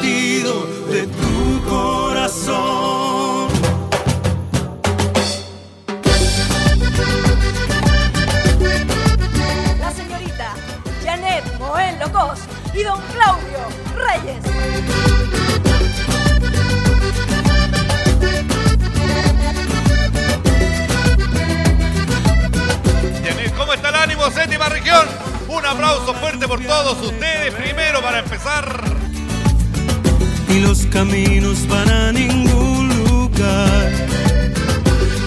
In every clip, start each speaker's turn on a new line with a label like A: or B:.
A: latido de tu corazón.
B: La señorita Janet Moel Locos y don Claudio Reyes.
C: Janet, ¿Cómo está el ánimo, séptima región? Un aplauso fuerte por todos ustedes. Primero para empezar.
A: Y los caminos van a ningún lugar.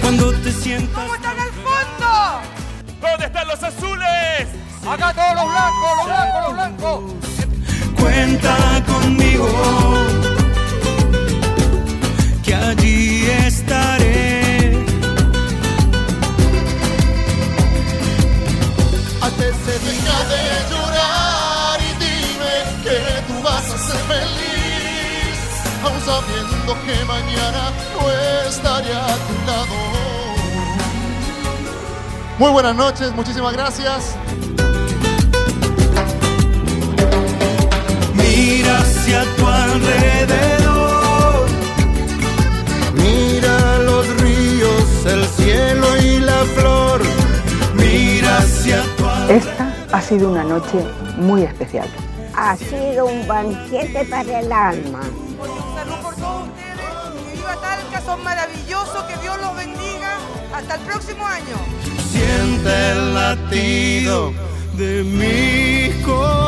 A: Cuando te sientas
D: ¿Cómo están al fondo?
E: ¿Dónde están los azules?
D: Acá todos los blancos, los blancos, los blancos.
A: cuenta conmigo, que allí estaré.
F: Antes de aun sabiendo que mañana no estaré a tu lado. Muy buenas noches, muchísimas gracias.
A: Mira hacia tu alrededor.
F: Mira los ríos, el cielo y la flor.
A: Mira hacia tu alrededor.
G: Esta ha sido una noche muy especial.
H: Ha sido un banquete para el alma.
D: Son maravillosos. Que Dios los bendiga. Hasta el próximo año.
A: Siente el latido de mi corazón.